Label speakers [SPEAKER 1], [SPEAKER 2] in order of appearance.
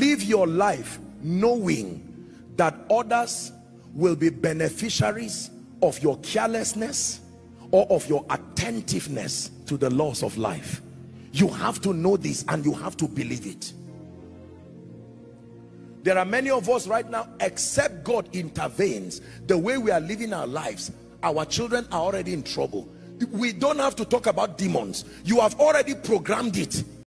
[SPEAKER 1] live your life knowing that others will be beneficiaries of your carelessness or of your attentiveness to the laws of life. You have to know this and you have to believe it. There are many of us right now except God intervenes the way we are living our lives our children are already in trouble. We don't have to talk about demons. You have already programmed it.